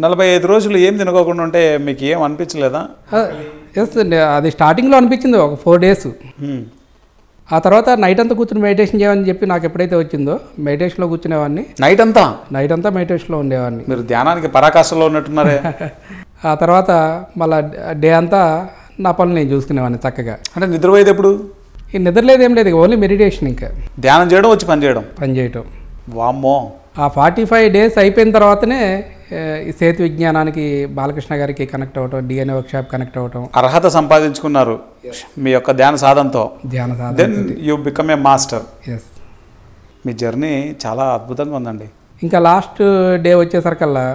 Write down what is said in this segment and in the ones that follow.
నలభై ఐదు రోజులు ఏం తినకోకుండా ఉంటే మీకు ఏం అనిపించలేదా? ఎస్ అది స్టార్టింగ్లో అనిపించింది ఒక ఫోర్ డేస్. ఆ తర్వాత నైట్ అంతా కూర్చుని మెడిటేషన్ చేయమని చెప్పి నాకు ఎప్పుడైతే వచ్చిందో మెడిటేషన్లో కూర్చునేవాడిని. నైట్ అంతా? నైట్ అంతా మెడిటేషన్లో ఉండేవాడిని. మీరు ధ్యానానికి పరాకాష్ఠలో ఉన్నట్టున్నారే. ఆ తర్వాత మళ్ళా డే అంతా నా పనులు నేను చూసుకునేవాడిని చక్కగా. అంటే నిద్రపోయేది ఎప్పుడు? ఈ నిద్రలేదు ఏం లేదు ఓన్లీ మెడిటేషన్ ఇంకా. ధ్యానం చేయడం వచ్చి పని చేయడం? పని చేయటం. వామ్మో. ఆ ఫార్టీ ఫైవ్ డేస్ అయిపోయిన తర్వాతనే ఈ సేతు విజ్ఞానానికి బాలకృష్ణ గారికి కనెక్ట్ అవ్వటం డిఎన్ఏ వర్క్షాప్ కనెక్ట్ అవ్వటం అర్హత సంపాదించుకున్నారు మీ యొక్క ధ్యాన సాధనతో. ధ్యాన సాధన then you become a master yes మీ జర్నీ చాలా అద్భుతంగా ఉందండి. ఇంకా లాస్ట్ డే వచ్చేసరికల్లా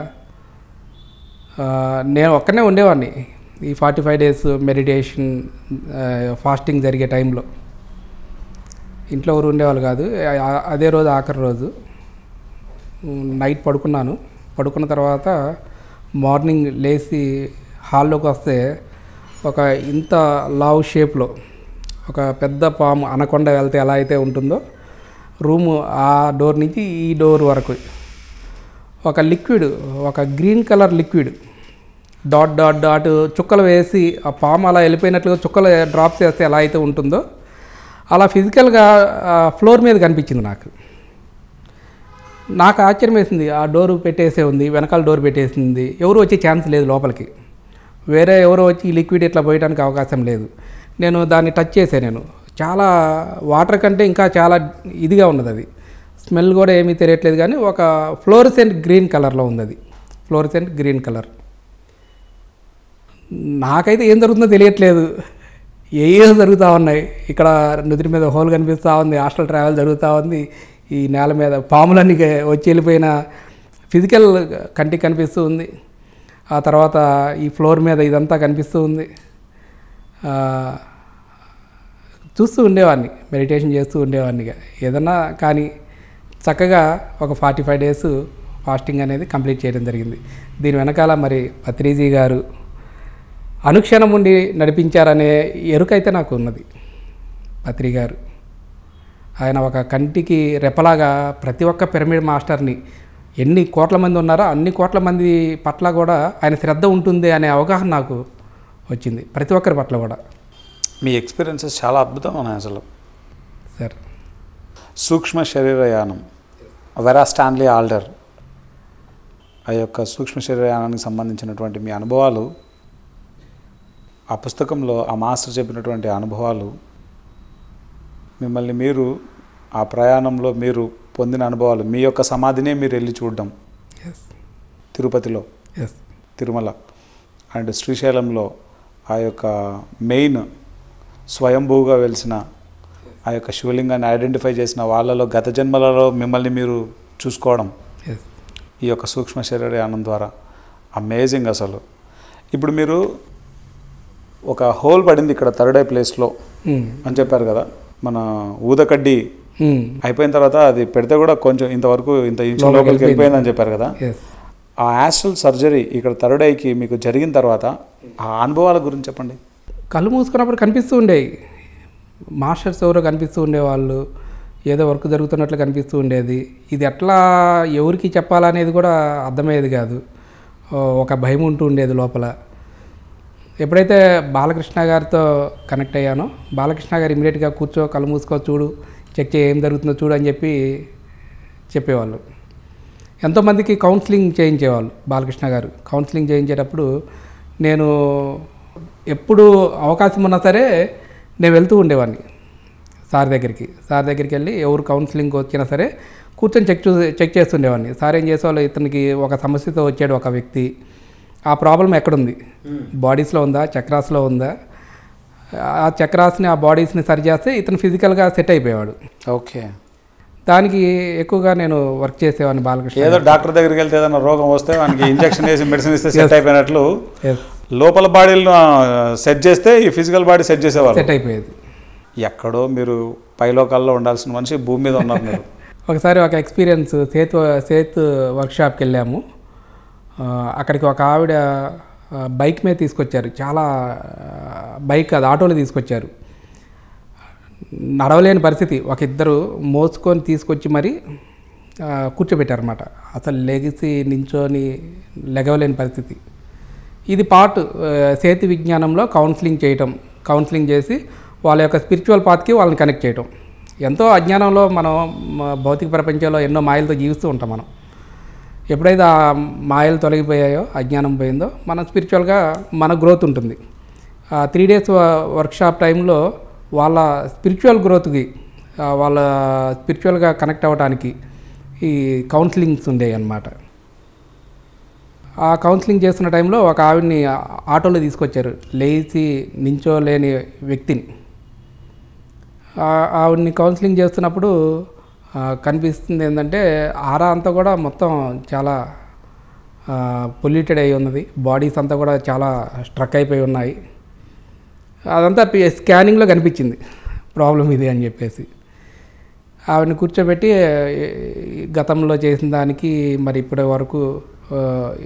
నేను ఒక్కనే ఉండేవాడిని. ఈ forty five days meditation fasting జరిగే టైంలో ఇంట్లో ఎవరు ఉండేవాళ్ళు కాదు. అదే రోజు ఆఖరి రోజు. నైట్ పడుకున్నాను. పడుకున్న తర్వాత మార్నింగ్ లేచి హాల్లోకి వస్తే ఒక ఇంత లావ్ షేప్లో ఒక పెద్ద పాము అనకొండ వెళ్తే ఎలా అయితే ఉంటుందో రూము ఆ డోర్ నుంచి ఈ డోర్ వరకు. ఒక లిక్విడ్ ఒక green colour liquid. Dot dot dot చుక్కలు వేసి ఆ పాము అలా వెళ్ళిపోయినట్లుగా చుక్కలు డ్రాప్స్ వేస్తే ఎలా అయితే ఉంటుందో అలా ఫిజికల్గా ఫ్లోర్ మీద కనిపించింది నాకు. నాకు ఆశ్చర్యం వేసింది ఆ డోరు పెట్టేసే ఉంది వెనకాల డోర్ పెట్టేసింది. ఎవరు వచ్చే ఛాన్స్ లేదు లోపలికి. వేరే ఎవరో వచ్చి లిక్విడ్ ఇట్లా పోయడానికి అవకాశం లేదు. నేను దాన్ని టచ్ చేసాను నేను. చాలా వాటర్ కంటే ఇంకా చాలా ఇదిగా ఉన్నది అది. స్మెల్ కూడా ఏమీ తెలియట్లేదు కానీ ఒక ఫ్లోరిసెంట్ గ్రీన్ కలర్లో ఉంది అది. Fluorescent green colour. నాకైతే ఏం జరుగుతుందో తెలియట్లేదు. ఏదో జరుగుతూ ఉన్నాయి. ఇక్కడ నుదిరి మీద హోల్ కనిపిస్తూ ఉంది హాస్టల్ ట్రావెల్ జరుగుతూ ఉంది. ఈ నేల మీద పాములన్నీ వచ్చి వెళ్ళిపోయిన ఫిజికల్ కంటికి కనిపిస్తూ ఉంది. ఆ తర్వాత ఈ ఫ్లోర్ మీద ఇదంతా కనిపిస్తూ ఉంది. చూస్తూ ఉండేవాడిని మెడిటేషన్ చేస్తూ ఉండేవాడినిగా. ఏదన్నా కానీ చక్కగా ఒక ఫార్టీ ఫైవ్ డేస్ ఫాస్టింగ్ అనేది కంప్లీట్ చేయడం జరిగింది. దీని వెనకాల మరి పత్రిజీ గారు అనుక్షణం ఉండి నడిపించారనే ఎరుకైతే నాకు ఉన్నది. పత్రి గారు. ఆయన ఒక కంటికి రెపలాగా ప్రతి ఒక్క పిరమిడ్ మాస్టర్ని ఎన్ని కోట్ల మంది ఉన్నారో అన్ని కోట్ల మంది పట్ల కూడా ఆయన శ్రద్ధ ఉంటుంది అనే అవగాహన నాకు వచ్చింది. ప్రతి ఒక్కరి పట్ల కూడా. మీ ఎక్స్పీరియన్సెస్ చాలా అద్భుతంగా ఉన్నాయి అసలు. సార్. సూక్ష్మ శరీరయానం వెరా స్టాన్లీ ఆల్డర్ ఆ యొక్క సూక్ష్మ శరీరయానానికి సంబంధించినటువంటి మీ అనుభవాలు ఆ పుస్తకంలో ఆ మాస్టర్ చెప్పినటువంటి అనుభవాలు మిమ్మల్ని మీరు ఆ ప్రయాణంలో మీరు పొందిన అనుభవాలు మీ యొక్క సమాధినే మీరు వెళ్ళి చూడడం. తిరుపతిలో. తిరుమల. అండ్ శ్రీశైలంలో ఆ యొక్క మెయిన్ స్వయంభూగా వెలిసిన ఆ యొక్క శివలింగాన్ని ఐడెంటిఫై చేసిన వాళ్ళలో గత జన్మలలో మిమ్మల్ని మీరు చూసుకోవడం. ఈ యొక్క సూక్ష్మ శరీరయానం ద్వారా అమేజింగ్ అసలు. ఇప్పుడు మీరు ఒక హోల్ పడింది ఇక్కడ థర్డ్ ఐ ప్లేస్లో అని చెప్పారు కదా. మన ఊదకడ్డి అయిపోయిన తర్వాత అది పెడితే కూడా కొంచెం ఇంతవరకు ఇంత ఇంచు లోపలికి వెళ్ళిపోయిందని చెప్పారు కదా. ఆ యాస్ట్రల్ సర్జరీ ఇక్కడ థర్డ్ ఐకి మీకు జరిగిన తర్వాత ఆ అనుభవాల గురించి చెప్పండి. కళ్ళు మూసుకున్నప్పుడు కనిపిస్తూ ఉండేవి మాస్టర్స్ ఎవరో కనిపిస్తూ ఉండేవాళ్ళు ఏదో వర్క్ జరుగుతున్నట్లు కనిపిస్తూ ఉండేది. ఇది ఎట్లా ఎవరికి చెప్పాలనేది కూడా అర్థమయ్యేది కాదు. ఒక భయం ఉంటూ ఉండేది లోపల. ఎప్పుడైతే బాలకృష్ణ గారితో కనెక్ట్ అయ్యానో బాలకృష్ణ గారు ఇమీడియట్గా కూర్చో కళ్ళు మూసుకో చూడు చెక్ చేయి ఏం జరుగుతుందో చూడు అని చెప్పి చెప్పేవాళ్ళు. ఎంతోమందికి కౌన్సిలింగ్ చేయించేవాళ్ళు బాలకృష్ణ గారు. కౌన్సిలింగ్ చేయించేటప్పుడు నేను ఎప్పుడు అవకాశం ఉన్నా సరే నేను వెళ్తూ ఉండేవాడిని సార్ దగ్గరికి. సార్ దగ్గరికి వెళ్ళి ఎవరు కౌన్సిలింగ్ వచ్చినా సరే కూర్చొని చెక్ చూ చెక్ చేస్తుండేవాడిని. సార్ ఏం చేసేవాళ్ళు? ఇతనికి ఒక సమస్యతో వచ్చాడు ఒక వ్యక్తి. ఆ ప్రాబ్లం ఎక్కడుంది? బాడీస్లో ఉందా? చక్రాస్లో ఉందా? ఆ చక్రాస్ని ఆ బాడీస్ని సరి చేస్తే ఇతను ఫిజికల్గా సెట్ అయిపోయేవాడు. ఓకే. దానికి ఎక్కువగా నేను వర్క్ చేసేవాడిని బాలకృష్ణ ఏదో డాక్టర్ దగ్గరికి వెళ్తే ఏదైనా రోగం వస్తే వానికి ఇంజెక్షన్ వేసి మెడిసిన్ ఇస్తే సెట్ అయిపోయినట్లు లోపల బాడీలను సెట్ చేస్తే ఈ ఫిజికల్ బాడీ సెట్ చేసేవాళ్ళు. సెట్ అయిపోయేది. ఎక్కడో మీరు పైలోకాల్లో ఉండాల్సిన మనిషి భూమి మీద ఉన్నారు మీరు. ఒకసారి ఒక ఎక్స్పీరియన్స్ సేతు సేతు వర్క్షాప్కి వెళ్ళాము. అక్కడికి ఒక ఆవిడ బైక్ మీద తీసుకొచ్చారు. చాలా బైక్ అది ఆటోలో తీసుకొచ్చారు. నడవలేని పరిస్థితి. ఒక ఇద్దరు మోసుకొని తీసుకొచ్చి మరి ఆ, కూర్చోబెట్టారన్నమాట. అసలు లెగిసి నించోని లెగవలేని పరిస్థితి. ఇది పార్ట్ సేతు విజ్ఞానంలో కౌన్సిలింగ్ చేయటం. కౌన్సిలింగ్ చేసి వాళ్ళ యొక్క స్పిరిచువల్ పాత్కి వాళ్ళని కనెక్ట్ చేయటం. ఎంతో అజ్ఞానంలో మనం భౌతిక ప్రపంచంలో ఎన్నో మాయలతో జీవిస్తూ ఉంటాం మనం. ఎప్పుడైతే ఆ మాయలు తొలగిపోయాయో అజ్ఞానం పోయిందో మన స్పిరిచువల్గా మన గ్రోత్ ఉంటుంది. ఆ త్రీ డేస్ వర్క్షాప్ టైంలో వాళ్ళ స్పిరిచువల్ గ్రోత్కి వాళ్ళ స్పిరిచువల్గా కనెక్ట్ అవ్వడానికి ఈ కౌన్సిలింగ్స్ ఉండేవి అన్నమాట ఆ కౌన్సిలింగ్ చేస్తున్న టైంలో ఒక ఆవిడ్ని ఆటోలో తీసుకొచ్చారు. లేచి నించోలేని వ్యక్తిని. ఆవిడ్ని కౌన్సిలింగ్ చేస్తున్నప్పుడు కనిపిస్తుంది ఏంటంటే ఆరా అంతా కూడా మొత్తం చాలా పొల్యూటెడ్ అయి ఉన్నది. బాడీస్ అంతా కూడా చాలా స్ట్రక్ అయిపోయి ఉన్నాయి. అదంతా పి- స్కానింగ్లో కనిపించింది. ప్రాబ్లం ఇది అని చెప్పేసి. ఆవిడని కూర్చోబెట్టి గతంలో చేసిన దానికి మరి ఇప్పటి వరకు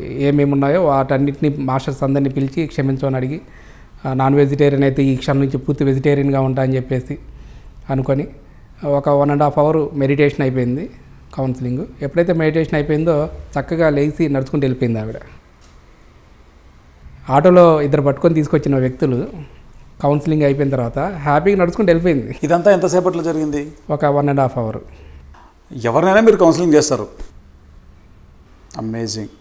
ఏమేమి ఉన్నాయో వాటన్నిటిని మాస్టర్స్ అందరినీ పిలిచి క్షమించమని అడిగి నాన్ వెజిటేరియన్ అయితే ఈ క్షణం నుంచి పూర్తి వెజిటేరియన్గా ఉంటా అని చెప్పేసి అనుకొని ఒక one and half hour meditation అయిపోయింది కౌన్సిలింగ్ ఎప్పుడైతే మెడిటేషన్ అయిపోయిందో చక్కగా లేచి నడుచుకుంటూ వెళ్ళిపోయింది ఆవిడ. ఆటోలో ఇద్దరు పట్టుకొని తీసుకొచ్చిన వ్యక్తులు కౌన్సిలింగ్ అయిపోయిన తర్వాత హ్యాపీగా నడుచుకుంటూ వెళ్ళిపోయింది. ఇదంతా ఎంతసేపట్లో జరిగింది? ఒక వన్ అండ్ హాఫ్ అవర్ ఎవరినైనా మీరు కౌన్సిలింగ్ చేస్తారు. అమేజింగ్